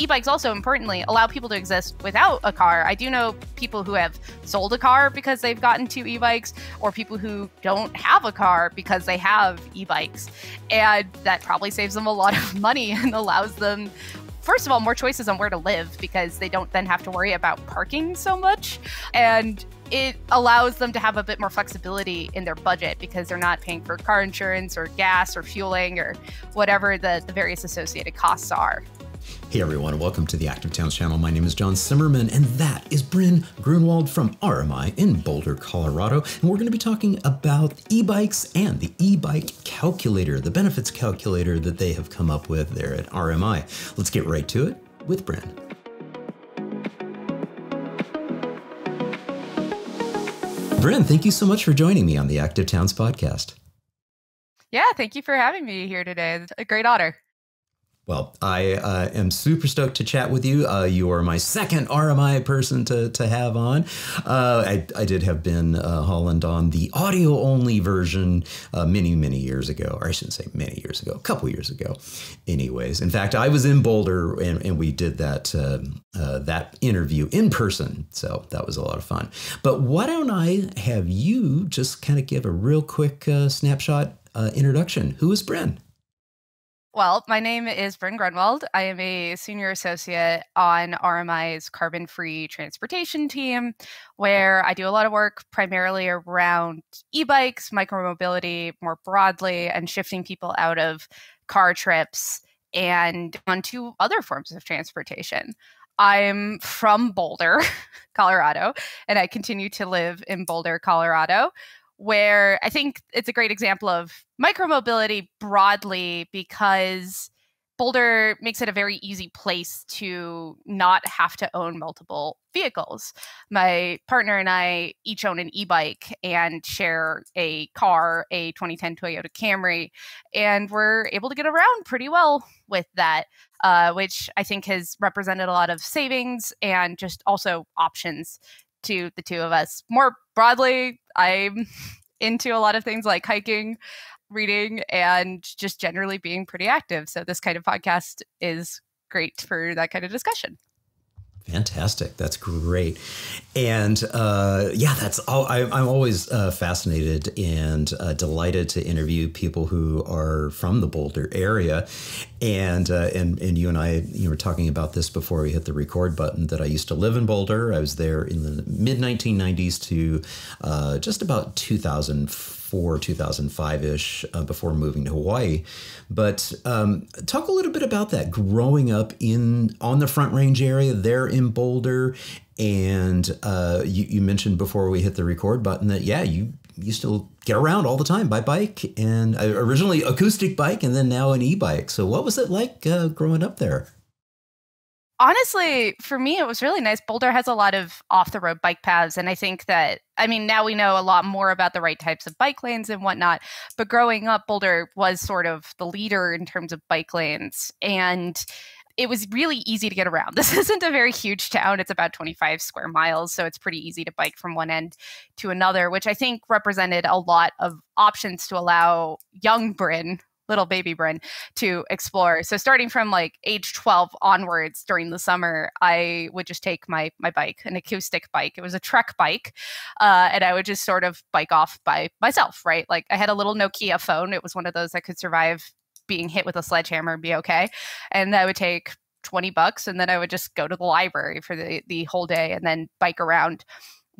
e-bikes also importantly allow people to exist without a car. I do know people who have sold a car because they've gotten two e-bikes or people who don't have a car because they have e-bikes. And that probably saves them a lot of money and allows them first of all more choices on where to live because they don't then have to worry about parking so much. And it allows them to have a bit more flexibility in their budget because they're not paying for car insurance or gas or fueling or whatever the, the various associated costs are. Hey everyone, welcome to the Active Towns channel. My name is John Simmerman, and that is Bryn Grunwald from RMI in Boulder, Colorado. And we're going to be talking about e bikes and the e bike calculator, the benefits calculator that they have come up with there at RMI. Let's get right to it with Bryn. Bryn, thank you so much for joining me on the Active Towns podcast. Yeah, thank you for having me here today. It's a great honor. Well, I uh, am super stoked to chat with you. Uh, you are my second RMI person to, to have on. Uh, I, I did have Ben uh, Holland on the audio only version uh, many, many years ago, or I shouldn't say many years ago, a couple years ago. Anyways, in fact, I was in Boulder and, and we did that uh, that interview in person, so that was a lot of fun. But why don't I have you just kind of give a real quick snapshot introduction? Who is Bryn? Well, my name is Bryn Grunwald. I am a senior associate on RMI's carbon free transportation team, where I do a lot of work primarily around e bikes, micromobility more broadly, and shifting people out of car trips and onto other forms of transportation. I'm from Boulder, Colorado, and I continue to live in Boulder, Colorado, where I think it's a great example of micromobility broadly because Boulder makes it a very easy place to not have to own multiple vehicles. My partner and I each own an e bike and share a car, a 2010 Toyota Camry, and we're able to get around pretty well with that, uh, which I think has represented a lot of savings and just also options to the two of us. More broadly, I'm into a lot of things like hiking, reading, and just generally being pretty active. So this kind of podcast is great for that kind of discussion. Fantastic. That's great. And uh, yeah, that's all. I, am always uh, fascinated and uh, delighted to interview people who are from the Boulder area. And, uh, and, and you and I you were talking about this before we hit the record button that I used to live in Boulder. I was there in the mid 1990s to uh, just about 2004 2004, 2005 ish, uh, before moving to Hawaii. But um, talk a little bit about that growing up in on the Front Range area there in Boulder. And uh, you, you mentioned before we hit the record button that, yeah, you used to get around all the time by bike and uh, originally acoustic bike and then now an e-bike. So what was it like uh, growing up there? Honestly, for me, it was really nice. Boulder has a lot of off the road bike paths. And I think that, I mean, now we know a lot more about the right types of bike lanes and whatnot. But growing up, Boulder was sort of the leader in terms of bike lanes. And it was really easy to get around. This isn't a very huge town. It's about 25 square miles. So it's pretty easy to bike from one end to another, which I think represented a lot of options to allow young Bryn, little baby Bryn to explore. So starting from like age 12 onwards during the summer, I would just take my my bike, an acoustic bike. It was a Trek bike, uh, and I would just sort of bike off by myself. Right, like I had a little Nokia phone. It was one of those that could survive being hit with a sledgehammer and be okay. And that would take 20 bucks and then I would just go to the library for the the whole day and then bike around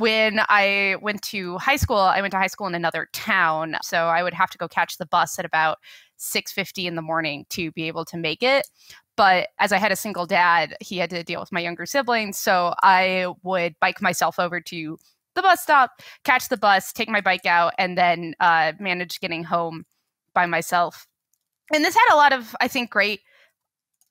when I went to high school, I went to high school in another town, so I would have to go catch the bus at about 6:50 in the morning to be able to make it. But as I had a single dad, he had to deal with my younger siblings, so I would bike myself over to the bus stop, catch the bus, take my bike out, and then uh, manage getting home by myself. And this had a lot of, I think, great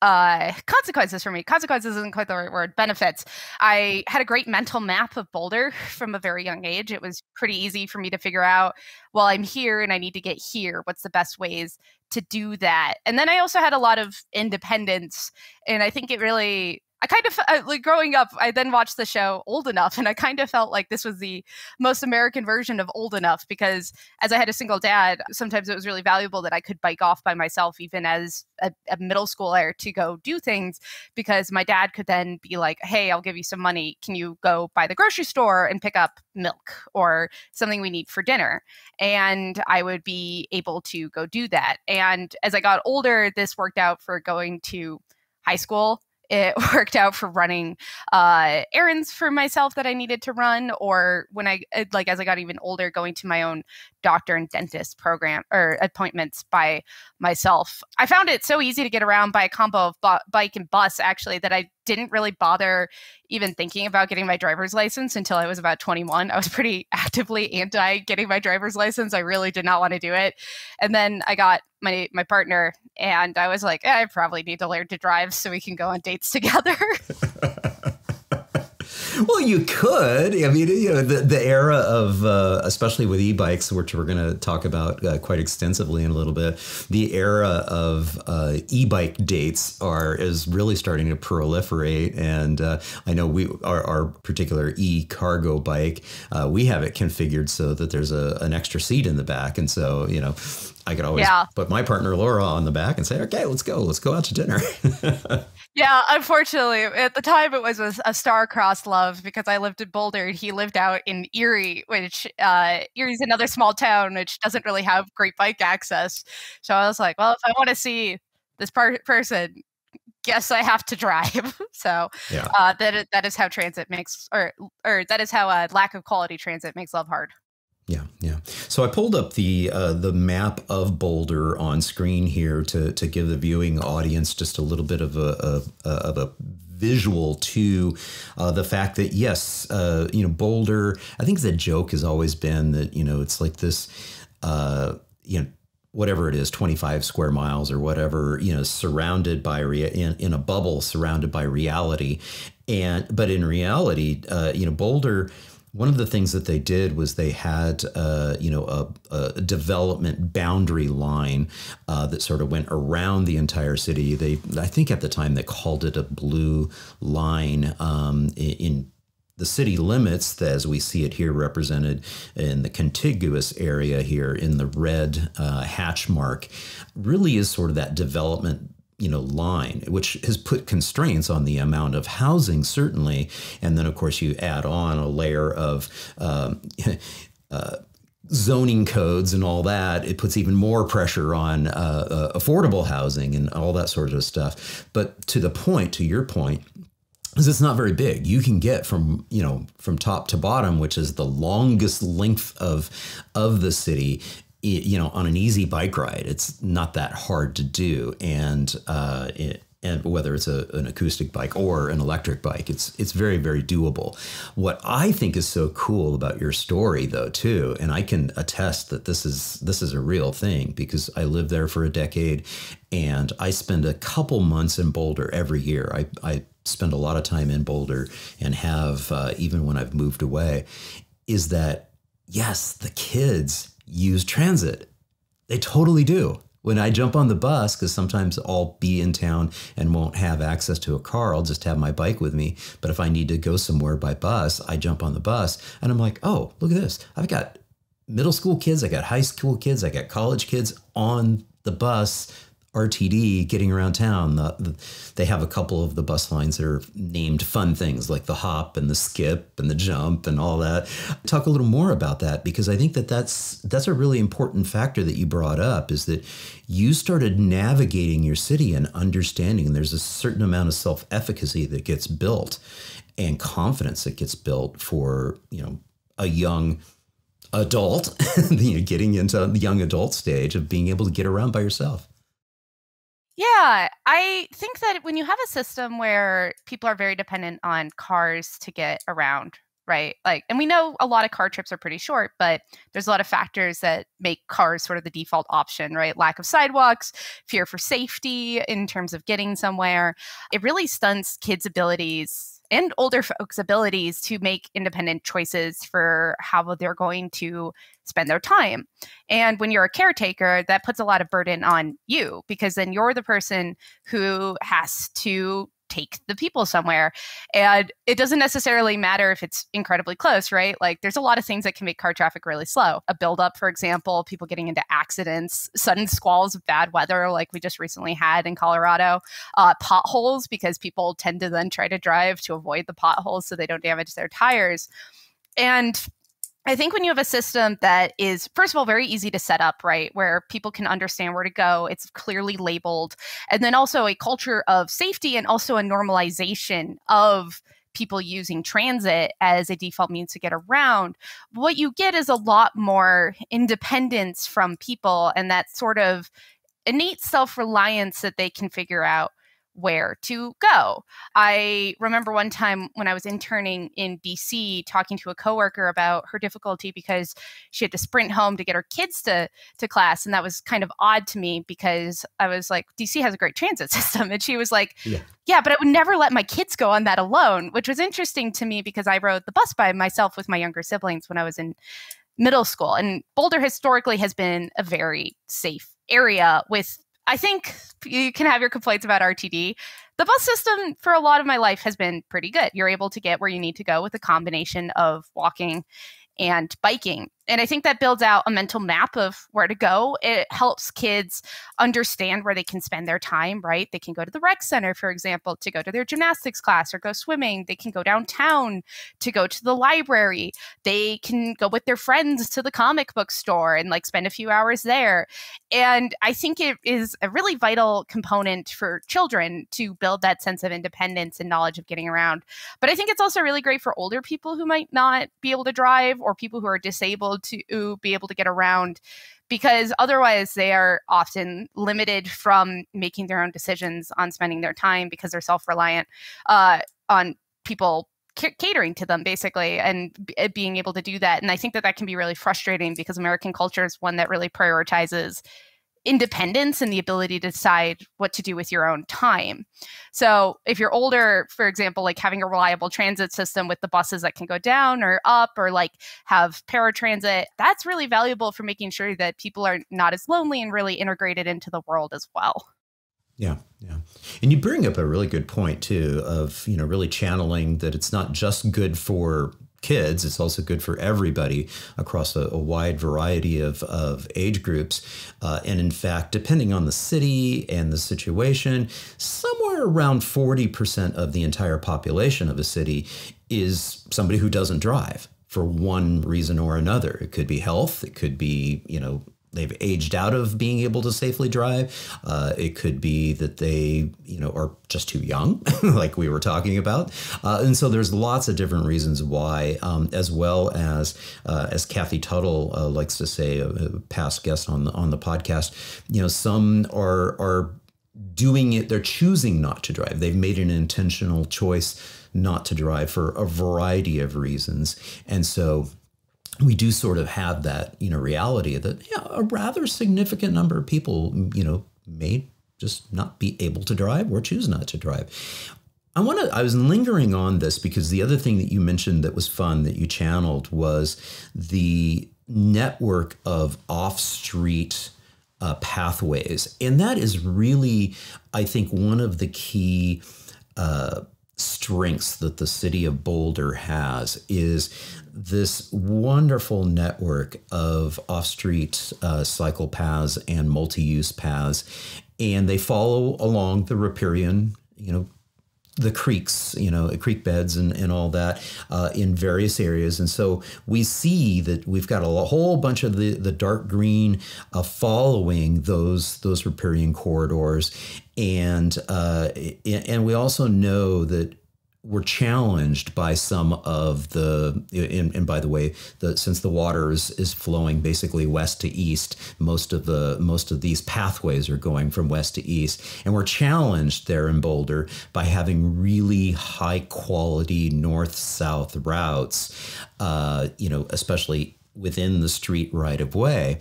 uh, consequences for me. Consequences isn't quite the right word. Benefits. I had a great mental map of Boulder from a very young age. It was pretty easy for me to figure out, well, I'm here and I need to get here. What's the best ways to do that? And then I also had a lot of independence. And I think it really I kind of uh, like growing up. I then watched the show Old Enough, and I kind of felt like this was the most American version of Old Enough because, as I had a single dad, sometimes it was really valuable that I could bike off by myself, even as a, a middle schooler, to go do things because my dad could then be like, "Hey, I'll give you some money. Can you go by the grocery store and pick up milk or something we need for dinner?" And I would be able to go do that. And as I got older, this worked out for going to high school it worked out for running uh, errands for myself that I needed to run, or when I uh, like as I got even older, going to my own doctor and dentist program or appointments by myself. I found it so easy to get around by a combo of bike and bus actually that I didn't really bother even thinking about getting my driver's license until I was about 21. I was pretty actively anti getting my driver's license. I really did not want to do it. And then I got my my partner and I was like, eh, I probably need to learn to drive so we can go on dates together. well, you could. I mean, you know, the, the era of, uh, especially with e-bikes, which we're going to talk about uh, quite extensively in a little bit, the era of uh, e-bike dates are is really starting to proliferate. And uh, I know we our, our particular e-cargo bike, uh, we have it configured so that there's a, an extra seat in the back, and so you know. I could always yeah. put my partner Laura on the back and say, "Okay, let's go. Let's go out to dinner." Yeah, unfortunately, at the time it was a, a star-crossed love because I lived in Boulder and he lived out in Erie, which uh, Erie's another small town which doesn't really have great bike access. So I was like, well, if I want to see this par- person, guess I have to drive. so yeah. uh, that that is how transit makes, or or that is how a lack of quality transit makes love hard. Yeah, yeah. So I pulled up the uh, the map of Boulder on screen here to to give the viewing audience just a little bit of a, a of a visual to uh, the fact that yes, uh, you know Boulder. I think the joke has always been that you know it's like this, uh, you know whatever it is 25 square miles or whatever you know surrounded by in, in a bubble surrounded by reality and but in reality uh, you know boulder one of the things that they did was they had, uh, you know, a, a, development boundary line uh, that sort of went around the entire city. They, I think, at the time they called it a blue line um, in the city limits, as we see it here represented in the contiguous area here in the red uh, hatch mark, really is sort of that development you know line which has put constraints on the amount of housing certainly. And then of course you add on a layer of um, uh, zoning codes and all that. It puts even more pressure on uh, uh, affordable housing and all that sort of stuff. But to the point to your point is it's not very big. You can get from you know from top to bottom, which is the longest length of of the city, you know, on an easy bike ride, it's not that hard to do, and uh, it, and whether it's a, an acoustic bike or an electric bike, it's it's very very doable. What I think is so cool about your story, though, too, and I can attest that this is this is a real thing because I lived there for a decade, and I spend a couple months in Boulder every year. I I spend a lot of time in Boulder and have uh, even when I've moved away. Is that yes, the kids use transit. They totally do. When I jump on the bus, because sometimes I'll be in town and won't have access to a car, I'll just have my bike with me. But if I need to go somewhere by bus, I jump on the bus and I'm like, oh, look at this. I've got middle school kids, I got high school kids, I got college kids on the bus RTD getting around town. The, the, they have a couple of the bus lines that are named fun things like the hop and the skip and the jump and all that. Talk a little more about that because I think that that's that's a really important factor that you brought up is that you started navigating your city and understanding there's a certain amount of self-efficacy that gets built and confidence that gets built for, you know, a young adult, you know, getting into the young adult stage of being able to get around by yourself. Yeah, I think that when you have a system where people are very dependent on cars to get around, right? Like, and we know a lot of car trips are pretty short, but there's a lot of factors that make cars sort of the default option, right? Lack of sidewalks, fear for safety in terms of getting somewhere. It really stunts kids' abilities and older folks' abilities to make independent choices for how they're going to spend their time. And when you're a caretaker, that puts a lot of burden on you because then you're the person who has to take the people somewhere. And it doesn't necessarily matter if it's incredibly close, right? Like there's a lot of things that can make car traffic really slow. A buildup, for example, people getting into accidents, sudden squalls of bad weather, like we just recently had in Colorado, uh, potholes, because people tend to then try to drive to avoid the potholes so they don't damage their tires. And I think when you have a system that is, first of all, very easy to set up, right, where people can understand where to go, it's clearly labeled, and then also a culture of safety and also a normalization of people using transit as a default means to get around, what you get is a lot more independence from people and that sort of innate self reliance that they can figure out where to go. I remember one time when I was interning in DC talking to a coworker about her difficulty because she had to sprint home to get her kids to to class and that was kind of odd to me because I was like DC has a great transit system and she was like yeah. yeah, but I would never let my kids go on that alone, which was interesting to me because I rode the bus by myself with my younger siblings when I was in middle school and Boulder historically has been a very safe area with I think you can have your complaints about RTD. The bus system for a lot of my life has been pretty good. You're able to get where you need to go with a combination of walking and biking. And I think that builds out a mental map of where to go. It helps kids understand where they can spend their time, right? They can go to the rec center, for example, to go to their gymnastics class or go swimming. They can go downtown to go to the library. They can go with their friends to the comic book store and like spend a few hours there. And I think it is a really vital component for children to build that sense of independence and knowledge of getting around. But I think it's also really great for older people who might not be able to drive or people who are disabled to be able to get around because otherwise they are often limited from making their own decisions on spending their time because they're self-reliant uh, on people c- catering to them basically and b- eh, being able to do that. And i think that that can be really frustrating because american culture is one that really prioritizes independence and the ability to decide what to do with your own time. So, if you're older, for example, like having a reliable transit system with the buses that can go down or up or like have paratransit, that's really valuable for making sure that people are not as lonely and really integrated into the world as well. Yeah, yeah. And you bring up a really good point too of, you know, really channeling that it's not just good for kids. It's also good for everybody across a, a wide variety of, of age groups. Uh, and in fact, depending on the city and the situation, somewhere around 40% of the entire population of a city is somebody who doesn't drive for one reason or another. It could be health, it could be, you know, they've aged out of being able to safely drive. Uh, it could be that they, you know, are just too young, like we were talking about. Uh, and so there's lots of different reasons why, um, as well as uh, as Cathy Tuttle uh, likes to say, a, a, past guest on the on the podcast, you know, some are are doing it. They're choosing not to drive. They've made an intentional choice not to drive for a variety of reasons, and so we do sort of have that, you know, reality that yeah, a rather significant number of people, you know, may just not be able to drive or choose not to drive. I want to. I was lingering on this because the other thing that you mentioned that was fun that you channeled was the network of off-street uh, pathways, and that is really, I think, one of the key. Uh, strengths that the city of Boulder has is this wonderful network of off street uh, cycle paths and multi use paths. And they follow along the riparian, you know, the creeks, you know, creek beds and, and all that uh, in various areas. And so we see that we've got a whole bunch of the, the dark green uh, following those those riparian corridors. And uh, and we also know that were challenged by some of the and, and, by the way the since the water is, is flowing basically west to east most of the most of these pathways are going from west to east and we're challenged there in boulder by having really high quality north south routes uh, you know especially within the street right of way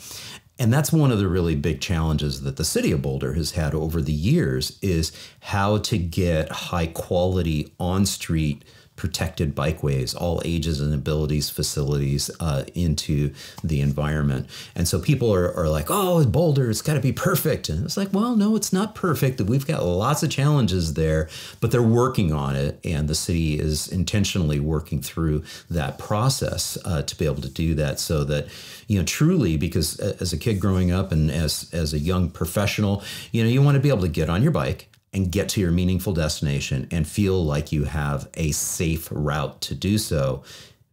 and that's one of the really big challenges that the city of Boulder has had over the years is how to get high quality on street protected bikeways, all ages and abilities facilities uh, into the environment. And so people are, are like, oh, Boulder, it's got to be perfect. And it's like, well, no, it's not perfect. We've got lots of challenges there, but they're working on it. And the city is intentionally working through that process uh, to be able to do that so that, you know, truly, because as a kid growing up and as, as a young professional, you know, you want to be able to get on your bike and get to your meaningful destination and feel like you have a safe route to do so.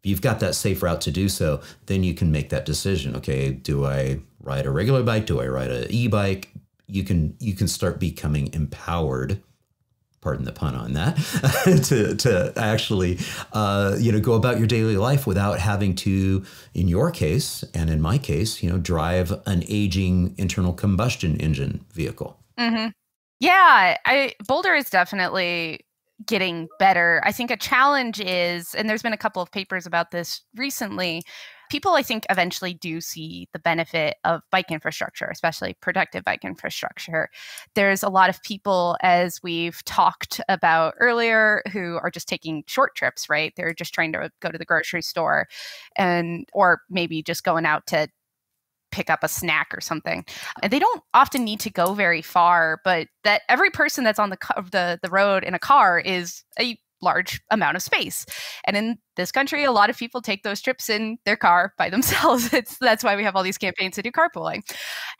If you've got that safe route to do so, then you can make that decision. Okay, do I ride a regular bike? Do I ride an e-bike? You can you can start becoming empowered. Pardon the pun on that. to to actually uh, you know go about your daily life without having to, in your case and in my case, you know, drive an aging internal combustion engine vehicle. Mm-hmm. Yeah, I Boulder is definitely getting better. I think a challenge is, and there's been a couple of papers about this recently. People, I think, eventually do see the benefit of bike infrastructure, especially productive bike infrastructure. There's a lot of people, as we've talked about earlier, who are just taking short trips, right? They're just trying to go to the grocery store and, or maybe just going out to pick up a snack or something. And they don't often need to go very far, but that every person that's on the the the road in a car is a large amount of space. And in this country, a lot of people take those trips in their car by themselves. It's that's why we have all these campaigns to do carpooling.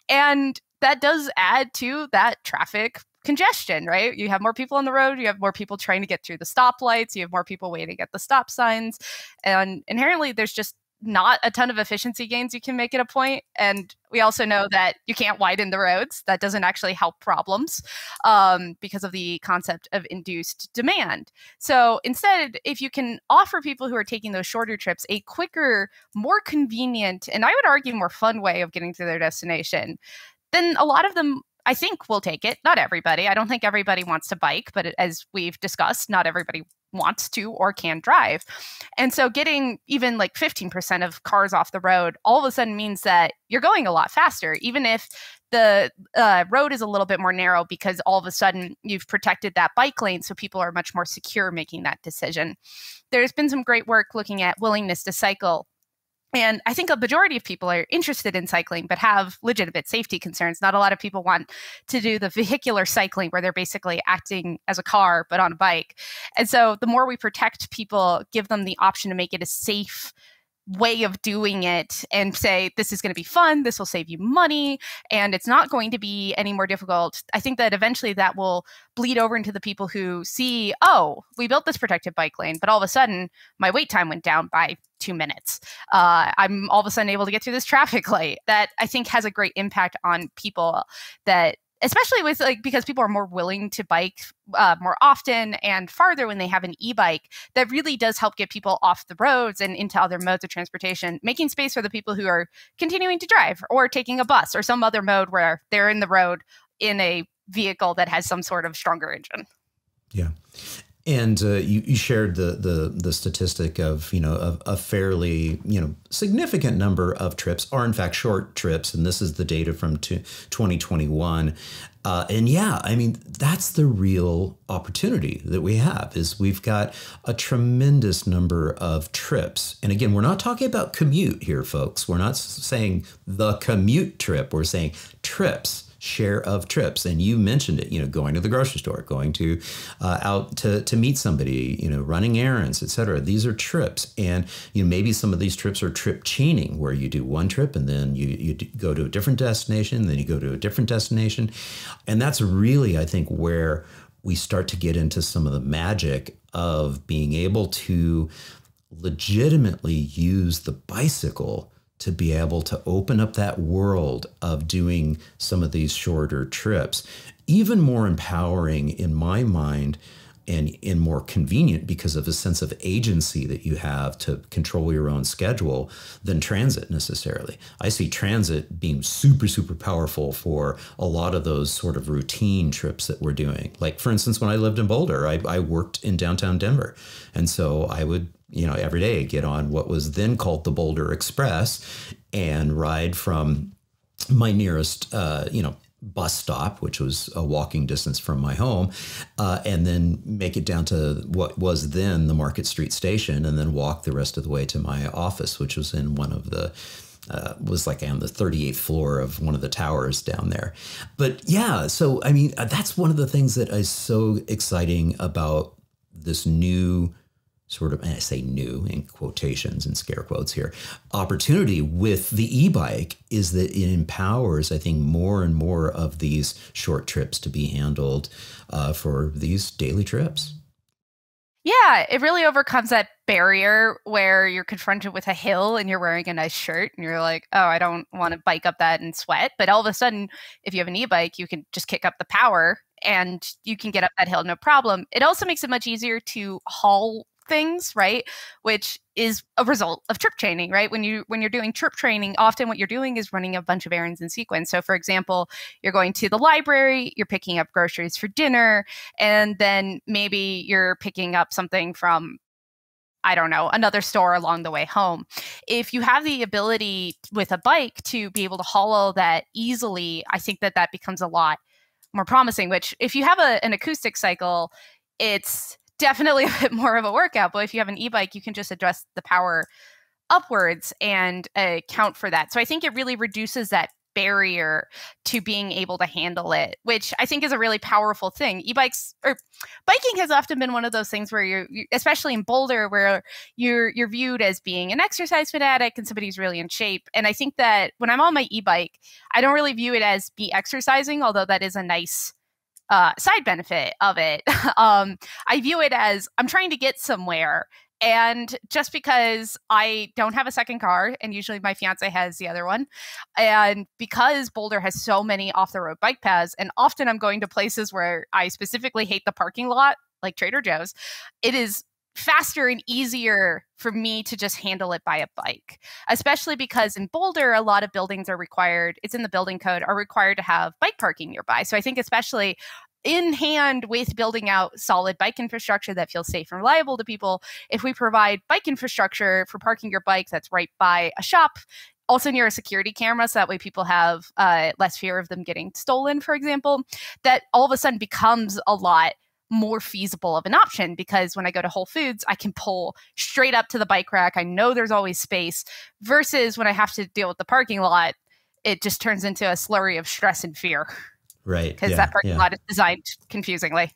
And that does add to that traffic congestion, right? You have more people on the road, you have more people trying to get through the stoplights, you have more people waiting at the stop signs. And inherently there's just not a ton of efficiency gains you can make at a point. And we also know that you can't widen the roads. That doesn't actually help problems um, because of the concept of induced demand. So instead, if you can offer people who are taking those shorter trips a quicker, more convenient, and I would argue more fun way of getting to their destination, then a lot of them I think will take it. Not everybody. I don't think everybody wants to bike, but as we've discussed, not everybody wants to or can drive. And so getting even like 15% of cars off the road all of a sudden means that you're going a lot faster, even if the uh, road is a little bit more narrow because all of a sudden you've protected that bike lane so people are much more secure making that decision. There's been some great work looking at willingness to cycle and I think a majority of people are interested in cycling, but have legitimate safety concerns. Not a lot of people want to do the vehicular cycling where they're basically acting as a car, but on a bike. And so the more we protect people, give them the option to make it a safe way of doing it and say this is going to be fun this will save you money and it's not going to be any more difficult. I think that eventually that will bleed over into the people who see oh we built this protected bike lane but all of a sudden my wait time went down by two minutes. Uh, i'm all of a sudden able to get through this traffic light. That i think has a great impact on people that especially with like because people are more willing to bike uh, more often and farther when they have an e-bike that really does help get people off the roads and into other modes of transportation making space for the people who are continuing to drive or taking a bus or some other mode where they're in the road in a vehicle that has some sort of stronger engine. Yeah and uh, you, you, shared the, the the statistic of you know a, a, fairly you know significant number of trips are in fact short trips, and this is the data from 2021. Uh, and yeah, I mean that's the real opportunity that we have is we've got a tremendous number of trips, and again, we're not talking about commute here, folks. We're not saying the commute trip. We're saying trips share of trips. And you mentioned it, you know, going to the grocery store, going to uh, out to, to meet somebody, you know, running errands, etc. These are trips. And, you know, maybe some of these trips are trip chaining where you do one trip and then you, you go to a different destination, then you go to a different destination. And that's really, I think, where we start to get into some of the magic of being able to legitimately use the bicycle to be able to open up that world of doing some of these shorter trips. Even more empowering in my mind and, and more convenient because of a sense of agency that you have to control your own schedule than transit necessarily. I see transit being super, super powerful for a lot of those sort of routine trips that we're doing. Like, for instance, when I lived in Boulder, I, I worked in downtown Denver. And so I would you know, every day get on what was then called the Boulder Express and ride from my nearest, uh, you know, bus stop, which was a walking distance from my home, uh, and then make it down to what was then the Market Street station, and then walk the rest of the way to my office, which was in one of the uh, was like on the 38th floor of one of the towers down there. But yeah, so I mean, that's one of the things that is so exciting about this new sort of, and I say new in quotations and scare quotes here, opportunity with the e bike is that it empowers, I think, more and more of these short trips to be handled uh, for these daily trips. Yeah, it really overcomes that barrier where you're confronted with a hill and you're wearing a nice shirt and you're like, oh, I don't want to bike up that and sweat. But all of a sudden, if you have an e bike, you can just kick up the power and you can get up that hill no problem. It also makes it much easier to haul things, right? Which is a result of trip chaining, right? When you when you're doing trip chaining, often what you're doing is running a bunch of errands in sequence. So for example, you're going to the library, you're picking up groceries for dinner, and then maybe you're picking up something from I don't know, another store along the way home. If you have the ability with a bike to be able to all that easily, I think that that becomes a lot more promising. Which, if you have a, an acoustic cycle, it's definitely a bit more of a workout. But if you have an e bike, you can just address the power upwards and uh, count for that. So I think it really reduces that barrier to being able to handle it, which I think is a really powerful thing. E-bikes or biking has often been one of those things where you're, especially in Boulder, where you're you're viewed as being an exercise fanatic and somebody who's really in shape. And I think that when I'm on my e-bike, I don't really view it as be exercising, although that is a nice uh, side benefit of it. um, I view it as I'm trying to get somewhere. And just because I don't have a second car, and usually my fiance has the other one, and because Boulder has so many off the road bike paths, and often I'm going to places where I specifically hate the parking lot, like Trader Joe's, it is faster and easier for me to just handle it by a bike, especially because in Boulder, a lot of buildings are required, it's in the building code, are required to have bike parking nearby. So I think, especially in hand with building out solid bike infrastructure that feels safe and reliable to people, if we provide bike infrastructure for parking your bike that's right by a shop, also near a security camera so that way people have uh, less fear of them getting stolen for example that all of a sudden becomes a lot more feasible of an option because when I go to Whole Foods, I can pull straight up to the bike rack. I know there's always space versus when I have to deal with the parking lot, it just turns into a slurry of stress and fear. Right. Because yeah, that parking yeah. lot is designed confusingly.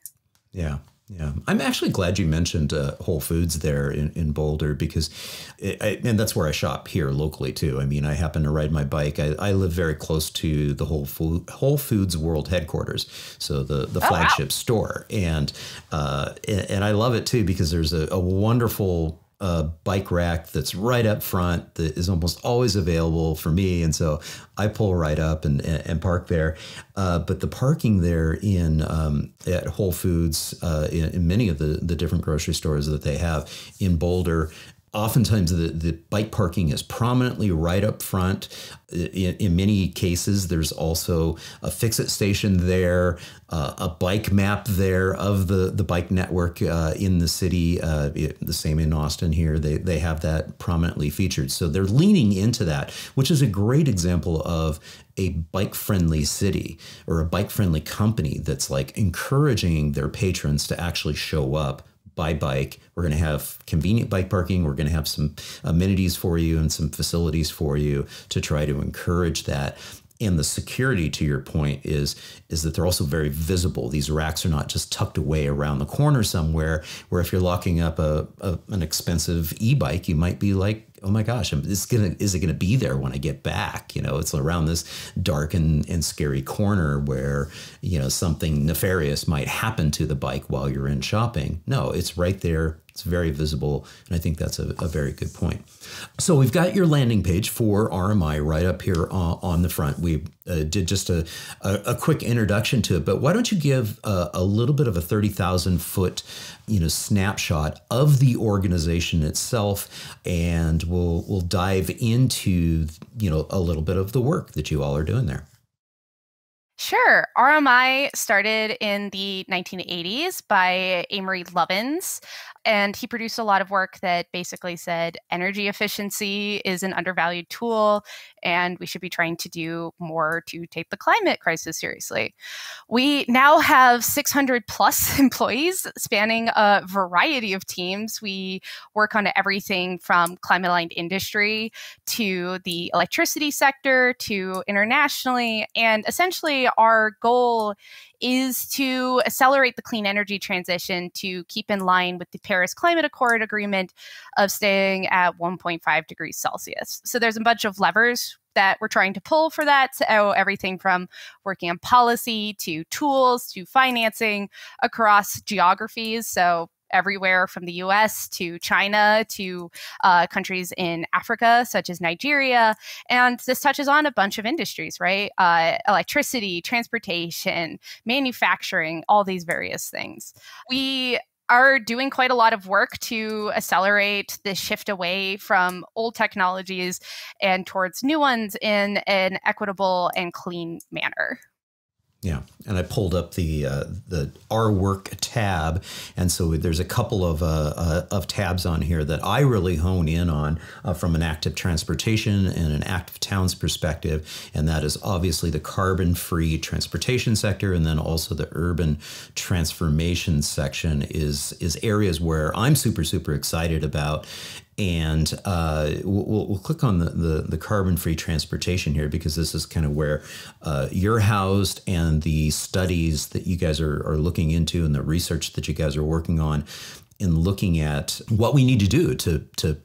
Yeah. Yeah, I'm actually glad you mentioned uh, Whole Foods there in, in Boulder because, it, I, and that's where I shop here locally too. I mean, I happen to ride my bike. I, I live very close to the Whole, Food, Whole Foods World headquarters, so the the flagship oh, wow. store, and, uh, and and I love it too because there's a, a wonderful a bike rack that's right up front that is almost always available for me. And so I pull right up and, and, park there. Uh, but the parking there in um, at Whole Foods, uh, in, in, many of the, the different grocery stores that they have in Boulder, Oftentimes, the, the bike parking is prominently right up front. In, in many cases, there's also a fix it station there, uh, a bike map there of the, the bike network uh, in the city. Uh, the same in Austin here, they, they have that prominently featured. So they're leaning into that, which is a great example of a bike friendly city or a bike friendly company that's like encouraging their patrons to actually show up by bike. We're going to have convenient bike parking. We're going to have some amenities for you and some facilities for you to try to encourage that. And the security, to your point, is is that they're also very visible. These racks are not just tucked away around the corner somewhere. Where if you're locking up a, a an expensive e-bike, you might be like oh my gosh, is gonna is it gonna be there when I get back? You know, it's around this dark and, and scary corner where you know something nefarious might happen to the bike while you're in shopping. No, it's right there. It's very visible, and I think that's a, a very good point. So we've got your landing page for RMI right up here on, on the front. We uh, did just a, a, a, quick introduction to it, but why don't you give a, a little bit of a thirty thousand foot you know snapshot of the organization itself and we'll we'll dive into you know a little bit of the work that you all are doing there Sure. RMI started in the 1980s by Amory Lovins, and he produced a lot of work that basically said energy efficiency is an undervalued tool and we should be trying to do more to take the climate crisis seriously. We now have 600 plus employees spanning a variety of teams. We work on everything from climate aligned industry to the electricity sector to internationally. And essentially, our goal is to accelerate the clean energy transition to keep in line with the Paris Climate Accord agreement of staying at 1.5 degrees Celsius. So there's a bunch of levers that we're trying to pull for that. So everything from working on policy to tools to financing across geographies. So everywhere from the US to China to uh, countries in Africa, such as Nigeria. And this touches on a bunch of industries, right? Uh, electricity, transportation, manufacturing, all these various things. We are doing quite a lot of work to accelerate the shift away from old technologies and towards new ones in an equitable and clean manner. Yeah, and I pulled up the uh, the our work tab, and so there's a couple of uh, uh, of tabs on here that I really hone in on uh, from an active transportation and an active towns perspective, and that is obviously the carbon free transportation sector, and then also the urban transformation section is is areas where I'm super super excited about, and uh, we'll, we'll, click on the, the, the carbon free transportation here because this is kind of where uh, you're housed and the studies that you guys are, are looking into and the research that you guys are working on in looking at what we need to do to, to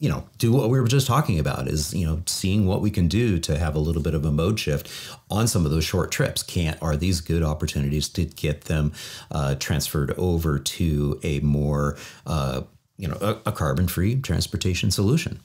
you know do what we were just talking about is you know seeing what we can do to have a little bit of a mode shift on some of those short trips. Can't are these good opportunities to get them uh, transferred over to a more uh, you know a, a carbon free transportation solution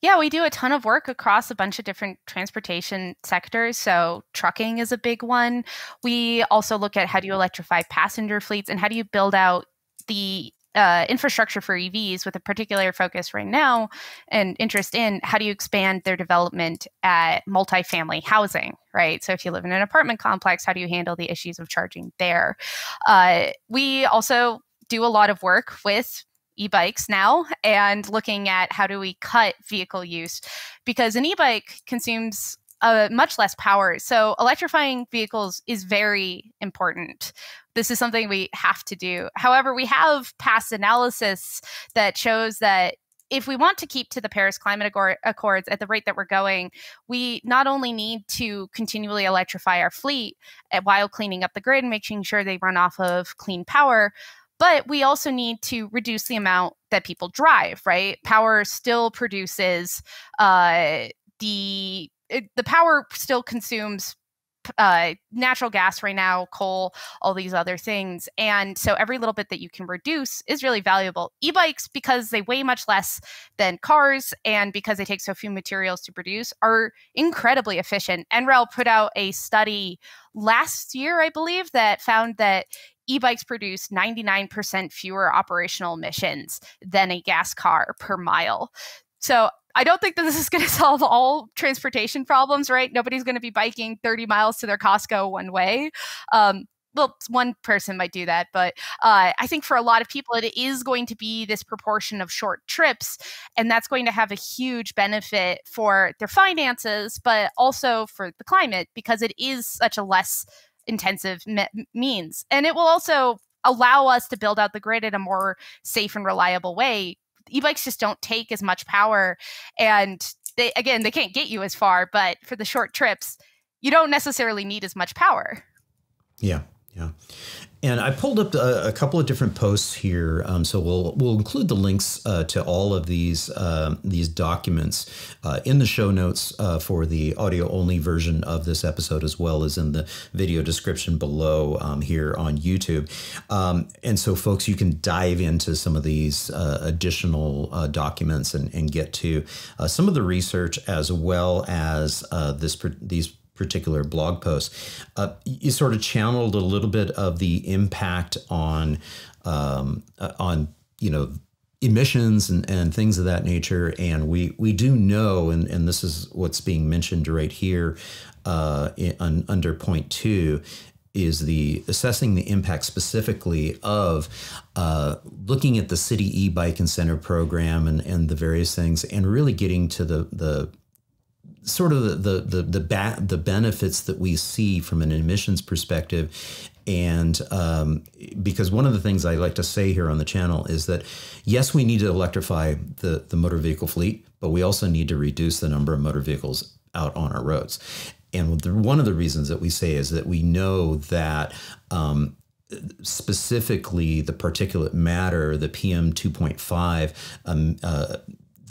yeah, we do a ton of work across a bunch of different transportation sectors. So, trucking is a big one. We also look at how do you electrify passenger fleets and how do you build out the uh, infrastructure for EVs with a particular focus right now and interest in how do you expand their development at multifamily housing, right? So, if you live in an apartment complex, how do you handle the issues of charging there? Uh, we also do a lot of work with e-bikes now and looking at how do we cut vehicle use because an e-bike consumes uh, much less power. So electrifying vehicles is very important. This is something we have to do. However, we have past analysis that shows that if we want to keep to the Paris Climate Accords at the rate that we're going, we not only need to continually electrify our fleet eh, while cleaning up the grid and making sure they run off of clean power, but we also need to reduce the amount that people drive, right? Power still produces uh, the the power still consumes uh, natural gas right now, coal, all these other things. And so every little bit that you can reduce is really valuable. E bikes, because they weigh much less than cars and because they take so few materials to produce, are incredibly efficient. NREL put out a study last year, I believe, that found that e-bikes produce 99% fewer operational emissions than a gas car per mile. So I don't think that this is going to solve all transportation problems, right? Nobody's going to be biking 30 miles to their Costco one way. Um, well, one person might do that, but uh, I think for a lot of people, it is going to be this proportion of short trips, and that's going to have a huge benefit for their finances, but also for the climate because it is such a less intensive me- means. And it will also allow us to build out the grid in a more safe and reliable way. E-bikes just don't take as much power and they again they can't get you as far, but for the short trips, you don't necessarily need as much power. Yeah. Yeah. And I pulled up a, a couple of different posts here, um, so we'll we'll include the links uh, to all of these uh, these documents uh, in the show notes uh, for the audio only version of this episode, as well as in the video description below um, here on YouTube. Um, and so, folks, you can dive into some of these uh, additional uh, documents and, and, get to some of the research as well as this these particular blog post, uh, you sort of channeled a little bit of the impact on um, uh, on you know emissions and, and things of that nature. And we, we do know, and, and this is what's being mentioned right here uh, in, under point two, is the assessing the impact specifically of uh, looking at the city e-bike incentive program and, and the various things and really getting to the the sort of the the the the, ba- the benefits that we see from an emissions perspective and um, because one of the things I like to say here on the channel is that yes, we need to electrify the the motor vehicle fleet, but we also need to reduce the number of motor vehicles out on our roads. And one of the reasons that we say is that we know that um, specifically the particulate matter, the PM 2.5, um, uh,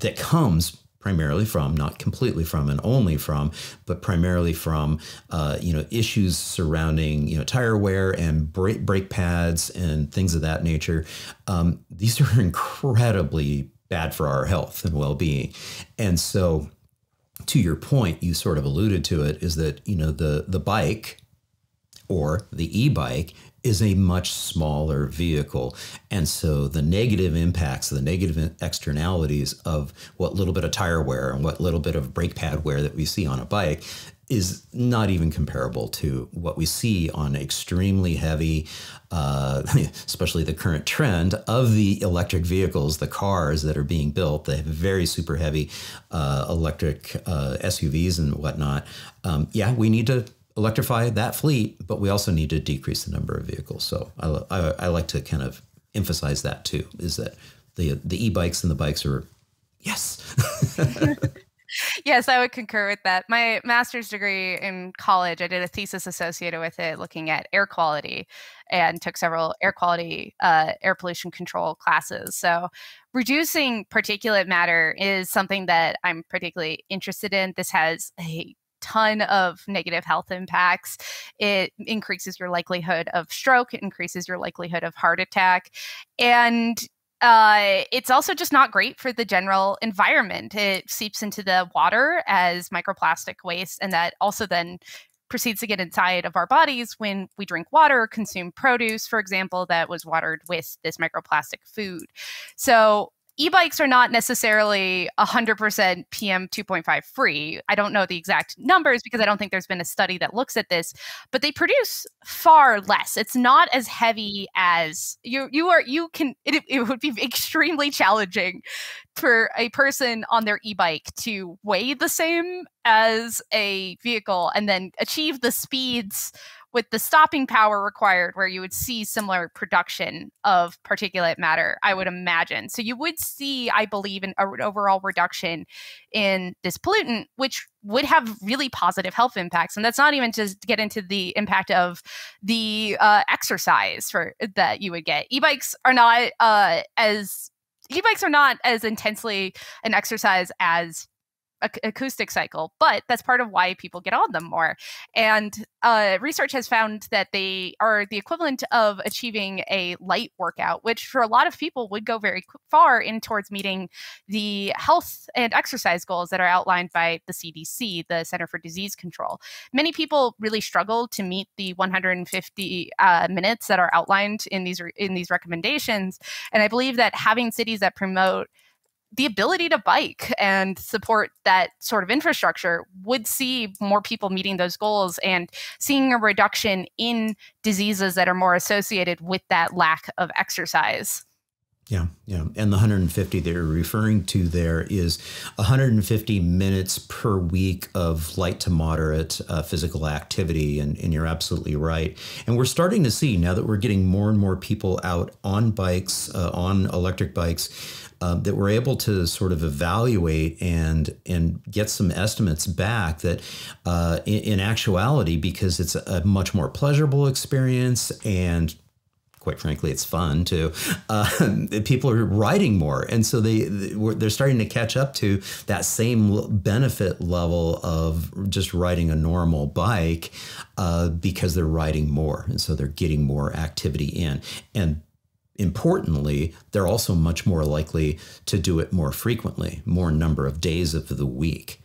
that comes primarily from, not completely from and only from, but primarily from, uh, you know, issues surrounding, you know, tire wear and brake, brake pads and things of that nature. Um, these are incredibly bad for our health and well-being. And so to your point, you sort of alluded to it, is that you know the the bike or the e-bike is a much smaller vehicle. And so the negative impacts, the negative externalities of what little bit of tire wear and what little bit of brake pad wear that we see on a bike is not even comparable to what we see on extremely heavy, uh, especially the current trend of the electric vehicles, the cars that are being built, the very super heavy uh, electric uh, SUVs and whatnot. Um, yeah, we need to electrify that fleet, but we also need to decrease the number of vehicles. So I, I, I like to kind of emphasize that too, is that the the e-bikes and the bikes are yes. yes, I would concur with that. My master's degree in college, I did a thesis associated with it looking at air quality and took several air quality, uh, air pollution control classes. So, reducing particulate matter is something that I'm particularly interested in. This has a ton of negative health impacts. It increases your likelihood of stroke, it increases your likelihood of heart attack. And uh, it's also just not great for the general environment. It seeps into the water as microplastic waste, and that also then proceeds to get inside of our bodies when we drink water, consume produce, for example, that was watered with this microplastic food. So e-bikes are not necessarily 100% PM 2.5 free. I don't know the exact numbers because I don't think there's been a study that looks at this, but they produce far less. It's not as heavy as you you are you can it, it would be extremely challenging for a person on their e-bike to weigh the same as a vehicle and then achieve the speeds with the stopping power required where you would see similar production of particulate matter i would imagine. So you would see i believe an, overall reduction in this pollutant which would have really positive health impacts. And that's not even to get into the impact of the uh, exercise for that you would get. E-bikes are not uh, as e-bikes are not as intensely an exercise as acoustic cycle, but that's part of why people get on them more. And uh, research has found that they are the equivalent of achieving a light workout, which for a lot of people would go very far in towards meeting the health and exercise goals that are outlined by the CDC, the Center for Disease Control. Many people really struggle to meet the 150 uh, minutes that are outlined in these re- in these recommendations, and I believe that having cities that promote the ability to bike and support that sort of infrastructure would see more people meeting those goals and seeing a reduction in diseases that are more associated with that lack of exercise. Yeah, yeah. And the 150 they're referring to there is 150 minutes per week of light to moderate uh, physical activity. And, and you're absolutely right. And we're starting to see now that we're getting more and more people out on bikes, uh, on electric bikes, uh, that we're able to sort of evaluate and and get some estimates back that uh, in, in, actuality because it's a much more pleasurable experience and quite frankly it's fun too uh, people are riding more. And so they they're starting to catch up to that same benefit level of just riding a normal bike uh, because they're riding more. And so they're getting more activity in. And importantly, they're also much more likely to do it more frequently, more number of days of the week.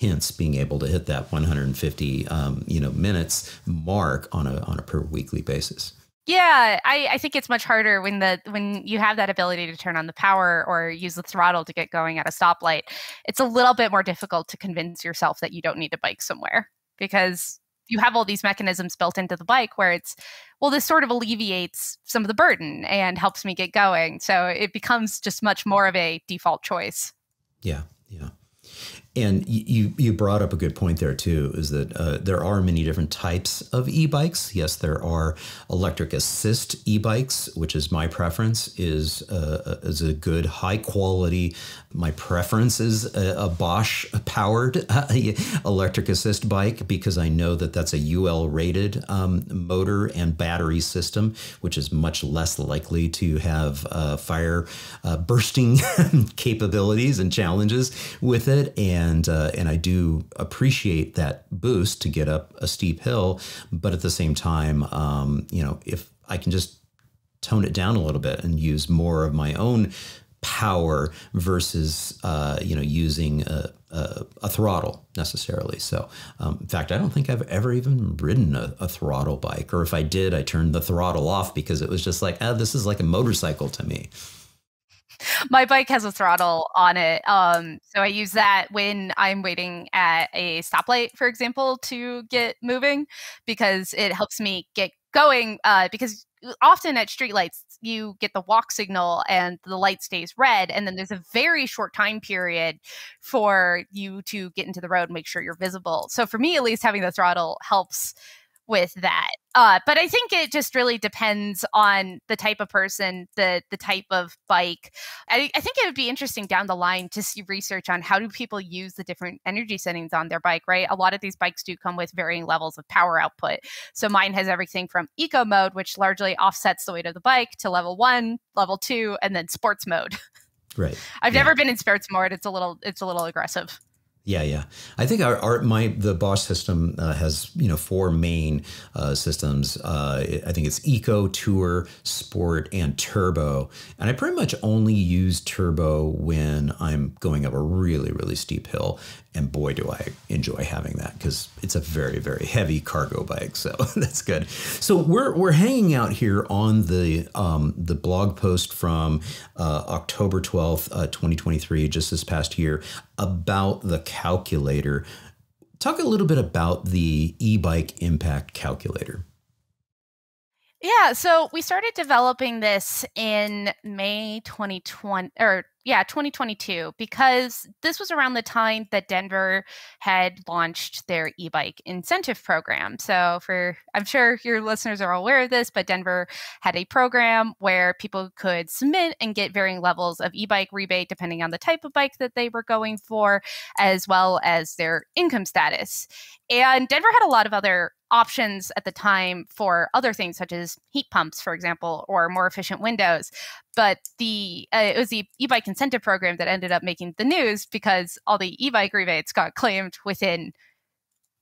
Hence, being able to hit that 150 um, you know minutes mark on a on a per weekly basis. Yeah, I, I think it's much harder when the when you have that ability to turn on the power or use the throttle to get going at a stoplight. It's a little bit more difficult to convince yourself that you don't need to bike somewhere because you have all these mechanisms built into the bike where it's well this sort of alleviates some of the burden and helps me get going so it becomes just much more of a default choice yeah yeah and you you brought up a good point there too, is that uh, there are many different types of e-bikes. Yes, there are electric assist e-bikes, which is my preference. is uh, is a good high quality. My preference is a, a Bosch powered uh, electric assist bike because I know that that's a UL rated um, motor and battery system, which is much less likely to have uh, fire uh, bursting capabilities and challenges with it. And and uh, and I do appreciate that boost to get up a steep hill, but at the same time, um, you know, if I can just tone it down a little bit and use more of my own power versus uh, you know using a, a, a, throttle necessarily. So, um, in fact, I don't think I've ever even ridden a, a, throttle bike, or if I did, I turned the throttle off because it was just like, oh, this is like a motorcycle to me my bike has a throttle on it. Um, so I use that when I'm waiting at a stoplight, for example, to get moving because it helps me get going. Uh, because often at streetlights, you get the walk signal and the light stays red. And then there's a very short time period for you to get into the road and make sure you're visible. So for me, at least, having the throttle helps with that. Uh, but I think it just really depends on the type of person, the the type of bike. I, I think it would be interesting down the line to see research on how do people use the different energy settings on their bike. Right, a lot of these bikes do come with varying levels of power output. So mine has everything from eco mode, which largely offsets the weight of the bike, to level one, level two, and then sports mode. Right. I've yeah. never been in sports mode. It's a little it's a little aggressive. Yeah, yeah. I think our, our my the Bosch system uh, has you know four main uh, systems. Uh, I think it's Eco, Tour, Sport, and Turbo. And I pretty much only use Turbo when I'm going up a really really steep hill. And boy, do I enjoy having that because it's a very very heavy cargo bike. So that's good. So we're we're hanging out here on the um, the blog post from uh, October twelfth, uh, twenty twenty three, just this past year about the calculator. Talk a little bit about the e bike impact calculator. Yeah, so we started developing this in May 2020 or yeah, 2022 because this was around the time that Denver had launched their e-bike incentive program. So for I'm sure your listeners are aware of this, but Denver had a program where people could submit and get varying levels of e-bike rebate depending on the type of bike that they were going for as well as their income status. And Denver had a lot of other options at the time for other things such as heat pumps for example or more efficient windows. But the uh, it was the e-bike incentive program that ended up making the news because all the e-bike rebates got claimed within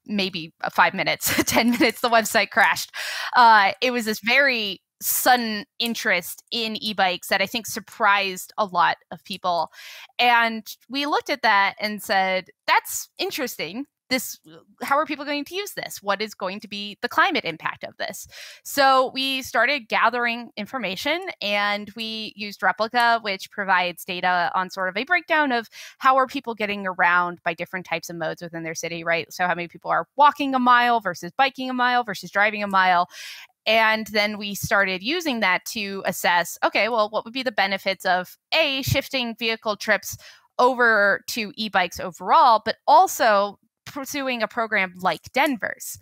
maybe five minutes 10 minutes the website crashed. Uh, it was this very sudden interest in e-bikes that i think surprised a lot of people. And we looked at that and said that's interesting this how are people going to use this? What is going to be the climate impact of this? So we started gathering information and we used replica which provides data on sort of a breakdown of how are people getting around by different types of modes within their city right? So how many people are walking a mile versus biking a mile versus driving a mile? And then we started using that to assess okay well what would be the benefits of a shifting vehicle trips over to e-bikes overall but also pursuing a program like Denver's.